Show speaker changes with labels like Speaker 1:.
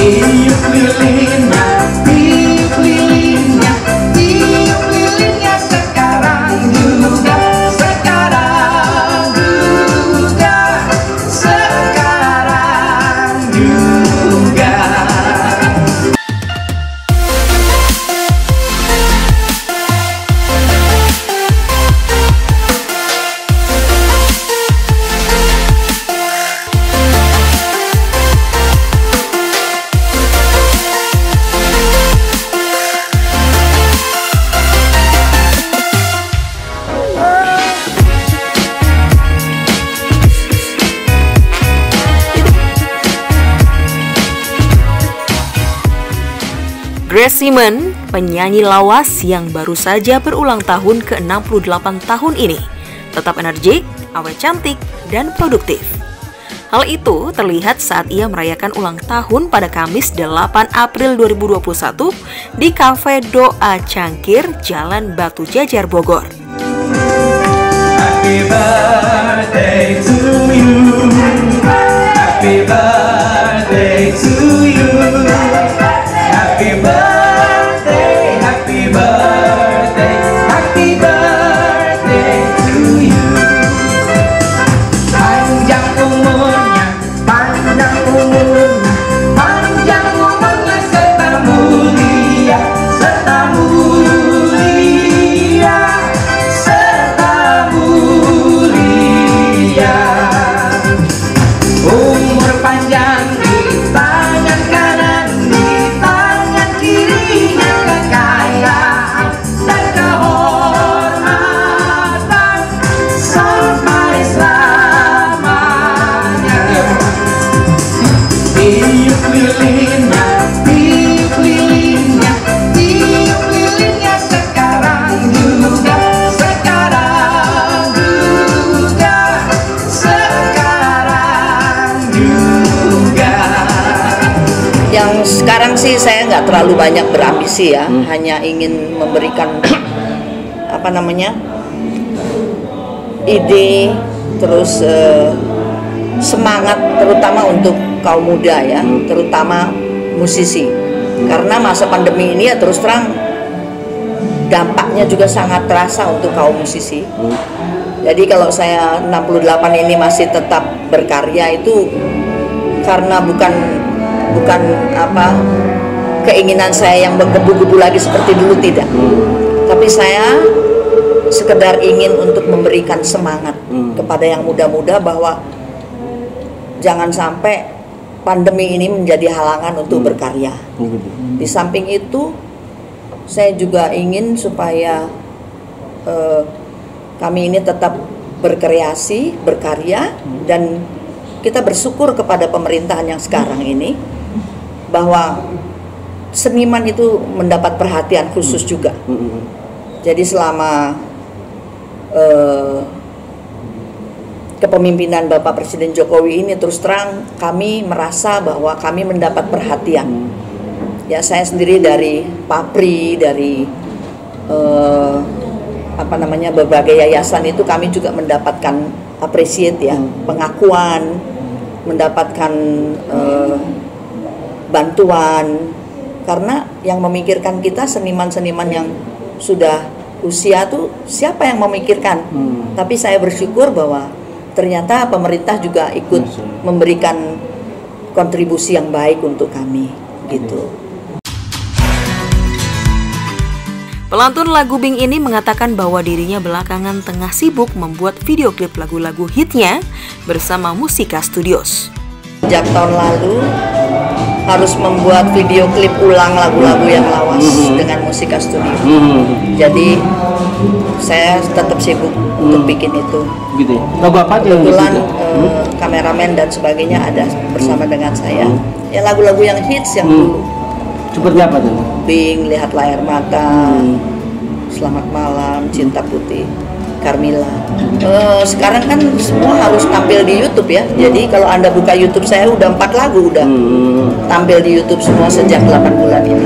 Speaker 1: Tiup lilinnya, tiup lilinnya, tiup lilinnya sekarang juga, sekarang juga, sekarang juga. Grace Simon, penyanyi lawas yang baru saja berulang tahun ke-68 tahun ini, tetap energik, awet cantik, dan produktif. Hal itu terlihat saat ia merayakan ulang tahun pada Kamis 8 April 2021 di Cafe Doa Cangkir, Jalan Batu Jajar, Bogor. Happy birthday to you. Happy birthday to you. Sekarang
Speaker 2: sih saya nggak terlalu banyak berambisi ya, hanya ingin memberikan apa namanya ide, terus eh, semangat terutama untuk kaum muda ya, terutama musisi. Karena masa pandemi ini ya terus terang dampaknya juga sangat terasa untuk kaum musisi. Jadi kalau saya 68 ini masih tetap berkarya itu karena bukan bukan apa keinginan saya yang menggebu-gebu lagi seperti dulu tidak. Tapi saya sekedar ingin untuk memberikan semangat kepada yang muda-muda bahwa jangan sampai pandemi ini menjadi halangan untuk berkarya. Di samping itu, saya juga ingin supaya eh, kami ini tetap berkreasi, berkarya, dan kita bersyukur kepada pemerintahan yang sekarang ini bahwa seniman itu mendapat perhatian khusus juga. Jadi selama eh, kepemimpinan Bapak Presiden Jokowi ini terus terang kami merasa bahwa kami mendapat perhatian. Ya saya sendiri dari Papri, dari eh, apa namanya berbagai yayasan itu kami juga mendapatkan appreciate ya, pengakuan, mendapatkan eh, bantuan karena yang memikirkan kita seniman-seniman yang sudah usia tuh siapa yang memikirkan? Tapi saya bersyukur bahwa ternyata pemerintah juga ikut memberikan kontribusi yang baik untuk kami gitu.
Speaker 1: Pelantun lagu Bing ini mengatakan bahwa dirinya belakangan tengah sibuk membuat video klip lagu-lagu hitnya bersama Musika Studios.
Speaker 2: Sejak tahun lalu harus membuat video klip ulang lagu-lagu yang lawas dengan Musika Studio. Jadi saya tetap sibuk untuk bikin itu.
Speaker 3: gitu ya lagu apa aja yang
Speaker 2: Kebetulan eh, kameramen dan sebagainya ada bersama dengan saya. Ya lagu-lagu yang hits yang
Speaker 3: Hmm.
Speaker 2: dulu.
Speaker 3: seperti apa tuh
Speaker 2: Bing, Lihat Layar Mata,
Speaker 3: Hmm.
Speaker 2: Selamat Malam, Cinta Putih, Carmila. Eh, sekarang kan semua harus tampil di YouTube ya. Jadi kalau anda buka YouTube saya udah empat lagu udah
Speaker 3: Hmm.
Speaker 2: tampil di YouTube semua sejak 8 bulan ini.